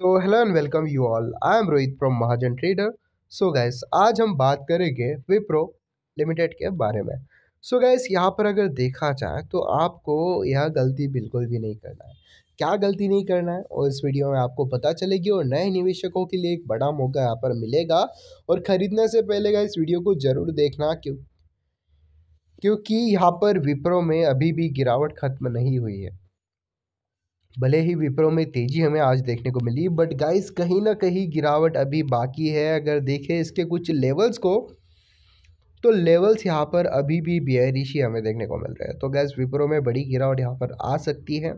तो hello and welcome you all I am Rohit from Mahajan trader so guys आज हम बात करेंगे विप्रो लिमिटेड के बारे में. सो so गैस यहाँ पर अगर देखा जाए तो आपको यह गलती बिल्कुल भी नहीं करना है। क्या गलती नहीं करना है? और इस वीडियो में आपको पता चलेगी और नए निवेशकों के लिए एक बड़ा मौका यहाँ पर मिलेगा। और ख़रीदने से पहले इस वीडियो को ज़रूर देखना क्यों, क्योंकि यहाँ पर विप्रो में अभी भी गिरावट खत्म नहीं हुई है। भले ही विप्रो में तेज़ी हमें आज देखने को मिली बट गाइस कहीं ना कहीं गिरावट अभी बाकी है। अगर देखें इसके कुछ लेवल्स को तो लेवल्स यहाँ पर अभी भी बियरिश ही हमें देखने को मिल रहा है। तो गैस विप्रो में बड़ी गिरावट यहाँ पर आ सकती है।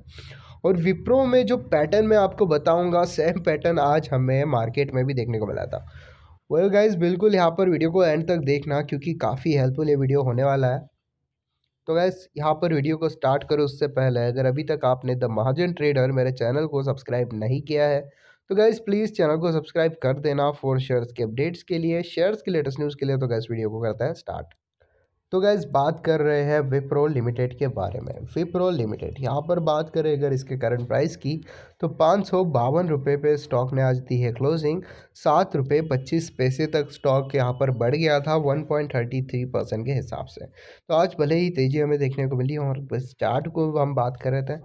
और विप्रो में जो पैटर्न मैं आपको बताऊँगा सेम पैटर्न आज हमें मार्केट में भी देखने को मिला था। वेल गाइस बिल्कुल यहाँ पर वीडियो को एंड तक देखना, क्योंकि काफ़ी हेल्पफुल ये वीडियो होने वाला है। तो गैस यहाँ पर वीडियो को स्टार्ट करो उससे पहले, अगर अभी तक आपने द महाजन ट्रेडर मेरे चैनल को सब्सक्राइब नहीं किया है तो गैस प्लीज़ चैनल को सब्सक्राइब कर देना फॉर शेयर्स के अपडेट्स के लिए शेयर्स के लेटेस्ट न्यूज़ के लिए तो गैस वीडियो को करता है स्टार्ट तो गैस बात कर रहे हैं विप्रो लिमिटेड के बारे में। विप्रो लिमिटेड यहाँ पर बात करें अगर इसके करंट प्राइस की तो पाँच सौ बावन रुपये पे स्टॉक ने आज दी है क्लोजिंग सात रुपये पच्चीस पैसे तक स्टॉक यहाँ पर बढ़ गया था one point thirty three percent के हिसाब से। तो आज भले ही तेज़ी हमें देखने को मिली और बस चार्ट को हम बात कर रहे थे।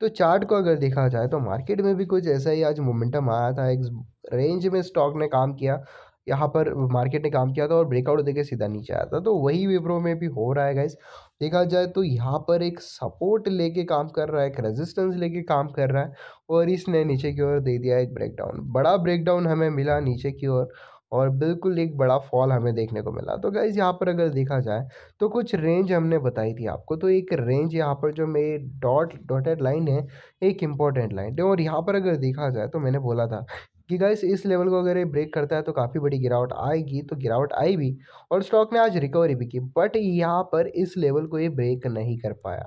तो चार्ट को अगर देखा जाए तो मार्केट में भी कुछ ऐसा ही आज मोमेंटम आया था। एक रेंज में स्टॉक ने काम किया। यहाँ पर मार्केट ने काम किया था और ब्रेकआउट देके सीधा नीचे आया था। तो वही विप्रो में भी हो रहा है गाइस देखा जाए तो यहाँ पर एक सपोर्ट लेके काम कर रहा है, एक रेजिस्टेंस लेके काम कर रहा है और इसने नीचे की ओर दे दिया एक ब्रेकडाउन बड़ा ब्रेकडाउन हमें मिला नीचे की ओर और बिल्कुल एक बड़ा फॉल हमें देखने को मिला। तो गाइज़ यहाँ पर अगर देखा जाए तो कुछ रेंज हमने बताई थी आपको। तो एक रेंज यहाँ पर जो मेरी डॉट डॉटेड लाइन है, एक इंपॉर्टेंट लाइन है। और यहाँ पर अगर देखा जाए तो मैंने बोला था कि गाइस इस लेवल को अगर ये ब्रेक करता है तो काफ़ी बड़ी गिरावट आएगी तो गिरावट आई भी और स्टॉक ने आज रिकवरी भी की बट यहाँ पर इस लेवल को ये ब्रेक नहीं कर पाया।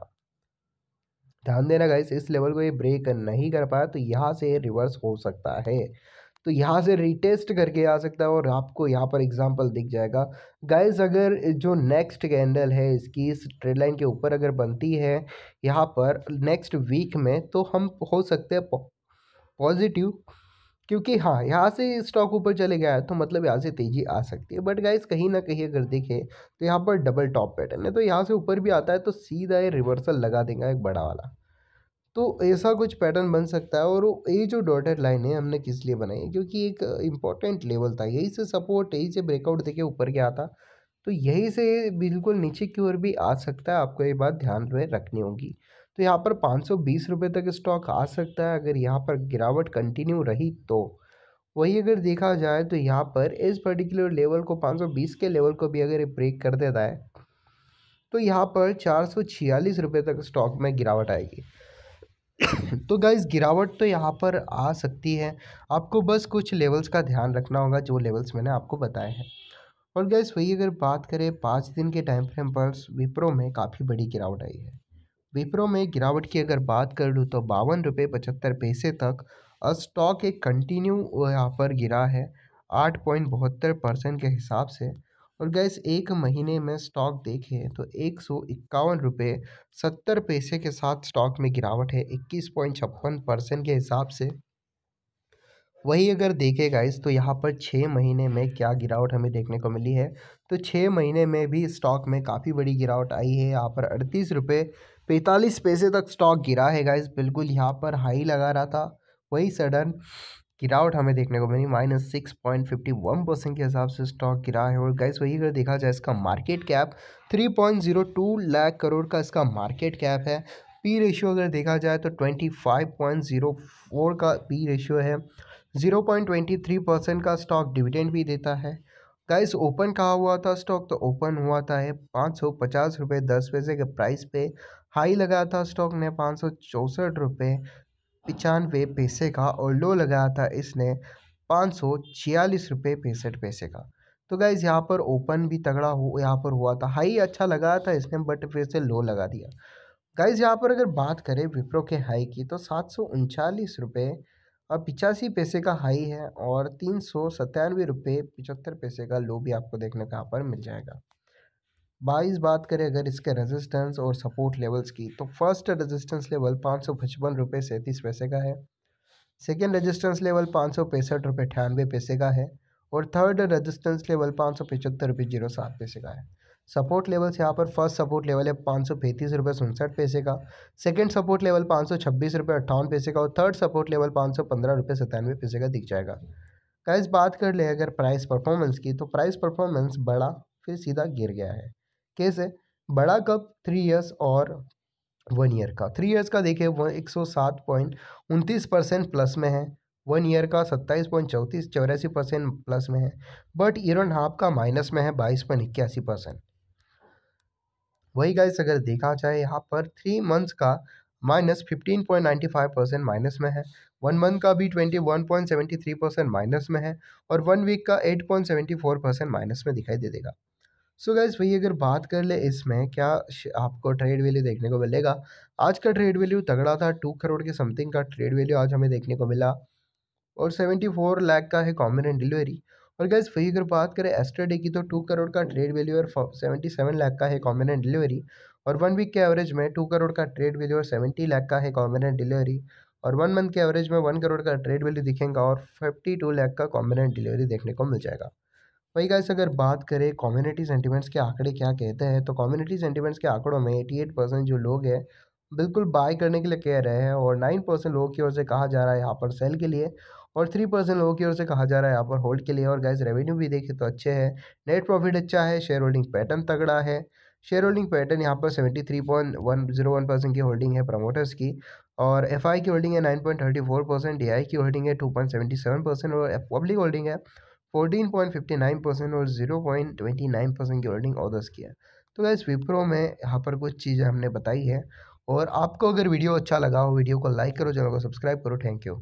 ध्यान देना गाइस इस लेवल को ये ब्रेक नहीं कर पाया तो यहाँ से रिवर्स हो सकता है। तो यहाँ से रिटेस्ट करके आ सकता है और आपको यहाँ पर एग्जांपल दिख जाएगा। गाइस अगर जो नेक्स्ट कैंडल है, इसकी इस ट्रेड लाइन के ऊपर अगर बनती है, यहाँ पर नेक्स्ट वीक में तो हम हो सकते हैं पॉजिटिव क्योंकि हाँ यहाँ से स्टॉक ऊपर चले गया है तो मतलब यहाँ से तेज़ी आ सकती है। बट गाइस, कहीं ना कहीं अगर देखें तो यहाँ पर डबल टॉप पैटर्न है। तो यहाँ से ऊपर भी आता है तो सीधा ये रिवर्सल लगा देगा एक बड़ा वाला। तो ऐसा कुछ पैटर्न बन सकता है और ये जो डॉटेड लाइन है, हमने किस लिए बनाई है? क्योंकि एक इंपॉर्टेंट लेवल था, यही से सपोर्ट, यही से ब्रेकआउट देके ऊपर गया था। तो यही से बिल्कुल नीचे की ओर भी आ सकता है, आपको ये बात ध्यान में रखनी होगी। तो यहाँ पर पाँच सौ बीस रुपये तक स्टॉक आ सकता है, अगर यहाँ पर गिरावट कंटिन्यू रही तो। वही अगर देखा जाए तो यहाँ पर इस पर्टिकुलर लेवल को, पाँच सौ बीस के लेवल को भी अगर ब्रेक कर देता है तो यहाँ पर चार सौ छियालीस रुपये तक स्टॉक में गिरावट आएगी। तो गाइज़ गिरावट तो यहाँ पर आ सकती है। आपको बस कुछ लेवल्स का ध्यान रखना होगा, जो लेवल्स मैंने आपको बताए हैं। और गैस वही अगर बात करें, पाँच दिन के टाइम फ्रेम पर विप्रो में काफ़ी बड़ी गिरावट आई है। विप्रो में गिरावट की अगर बात कर लूँ तो बावन रुपये पचहत्तर पैसे तक स्टॉक एक कंटिन्यू यहाँ पर गिरा है, आठ पॉइंट बहत्तर परसेंट के हिसाब से। और गैस, एक महीने में स्टॉक देखें तो एक सौ इक्यावन रुपये सत्तर पैसे के साथ स्टॉक में गिरावट है, इक्कीस पॉइंट छप्पन परसेंट के हिसाब से। वही अगर देखें गाइस तो यहाँ पर छः महीने में क्या गिरावट हमें देखने को मिली है? तो छः महीने में भी स्टॉक में काफ़ी बड़ी गिरावट आई है, यहाँ पर अड़तीस रुपये पैंतालीस पैसे तक स्टॉक गिरा है गाइस बिल्कुल यहाँ पर हाई लगा रहा था। वही सडन गिरावट हमें देखने को मिली। Minus six point fifty one percent के हिसाब से स्टॉक गिरा है। और गैस वही अगर देखा जाए इसका market cap three point zero two lakh crore का इसका मार्केट कैप है। पी रेशियो अगर देखा जाए तो twenty five point zero four का पी रेशियो है। Zero point twenty three percent का स्टॉक डिविडेंड भी देता है। गाइस ओपन कहा हुआ था स्टॉक तो ओपन हुआ था है पाँच सौ पचास रुपये दस पैसे के प्राइस पे। हाई लगाया था स्टॉक ने पाँच सौ चौंसठ रुपये पचानवे पैसे का और लो लगाया था इसने पाँच सौ छियालीस रुपये पैंसठ पैसे का। तो गाइज़ यहाँ पर ओपन भी तगड़ा हो, यहाँ पर हुआ था। हाई अच्छा लगाया था इसने बट फिर से लो लगा दिया। गाइज़ यहाँ पर अगर बात करें विप्रो के हाई की तो सात सौ उनचालीस रुपये और पिचासी पैसे का हाई है और तीन सौ सत्तानवे रुपये पचहत्तर पैसे का लो भी आपको देखने को यहाँ पर मिल जाएगा। बाईस बात करें अगर इसके रेजिस्टेंस और सपोर्ट लेवल्स की तो फ़र्स्ट रेजिस्टेंस लेवल पाँच सौ पचपन रुपये सैंतीस पैसे का है। सेकेंड रेजिस्टेंस लेवल पाँच सौ पैंसठ रुपये अठानवे पैसे का है और थर्ड रेजिस्टेंस लेवल पाँच सौ पचहत्तर रुपये ज़ीरो सात पैसे का है। सपोर्ट लेवल्स यहाँ पर फ़र्स्ट सपोर्ट लेवल है पाँच सौ पैंतीस रुपये उनसठ पैसे का। सेकंड सपोर्ट लेवल पाँच सौ छब्बीस रुपये अट्ठावन पैसे का और थर्ड सपोर्ट लेवल पाँच सौ पंद्रह रुपये सतानवे पैसे का दिख जाएगा। गाइस बात कर ले अगर प्राइस परफॉर्मेंस की तो प्राइस परफॉर्मेंस बड़ा फिर सीधा गिर गया है। कैसे? बड़ा कब थ्री ईयर्स और वन ईयर का। थ्री ईयर्स का देखिए, वो एक सौ सात पॉइंट उनतीस परसेंट प्लस में है। वन ईयर का सत्ताईस पॉइंट चौंतीस, चौरासी परसेंट प्लस में है। बट ईयर एंड हाफ़ का माइनस में है, बाईस पॉइंट इक्यासी परसेंट। वही गाइस अगर देखा जाए, यहाँ पर थ्री मंथ्स का minus fifteen point ninety five percent minus में है। वन मंथ का भी twenty one point seventy three percent minus में है और वन वीक का eight point seventy four percent minus में दिखाई दे देगा। सो गैस वही अगर बात कर ले इसमें, क्या आपको ट्रेड वैल्यू देखने को मिलेगा? आज का ट्रेड वैल्यू तगड़ा था टू करोड़ के समथिंग का ट्रेड वैल्यू आज हमें देखने को मिला। और सेवेंटी फोर लाख का है कॉमन डिलीवरी और गैस वही अगर बात करें एस्टरडे की तो टू करोड़ का ट्रेड वैल्यू और सेवेंटी सेवन लाख का है कॉमन डिलीवरी और वन वीक के एवरेज में टू करोड़ का ट्रेड वैल्यू और सेवेंटी लाख का है कॉमन डिलीवरी और वन मंथ के एवरेज में वन करोड़ का ट्रेड वैल्यू दिखेगा और फिफ्टी टू लाख का एंड डिलीवरी देखने को मिल जाएगा। वही गाइस अगर बात करें कम्युनिटी सेंटिमेंट्स के आंकड़े क्या कहते हैं तो कम्युनिटी सेंटिमेंट्स के आंकड़ों में एटी एट परसेंट जो लोग हैं, बिल्कुल बाय करने के लिए कह रहे हैं और नाइन परसेंट लोगों की ओर से कहा जा रहा है यहाँ पर सेल के लिए और थ्री परसेंट लोगों की ओर से कहा जा रहा है यहाँ पर होल्ड के लिए और गैस रेवेन्यू भी देखें तो अच्छे है। नेट प्रॉफिट अच्छा है शेयर होल्डिंग पैटर्न तगड़ा है। शेयर होल्डिंग पैटर्न यहाँ पर seventy three point one zero one percent की होल्डिंग है प्रमोटर्स की और एफ़ आई की होल्डिंग है nine point thirty four percent D की होल्डिंग है two point seventy seven percent और पब्लिक होल्डिंग है। Fourteen point fifty nine percent और zero point twenty nine percent की होल्डिंग ऑर्डर्स किया तो गैस विप्रो में यहाँ पर कुछ चीज़ें हमने बताई है और आपको अगर वीडियो अच्छा लगा हो, वीडियो को लाइक करो, चैनल को सब्सक्राइब करो। Thank you.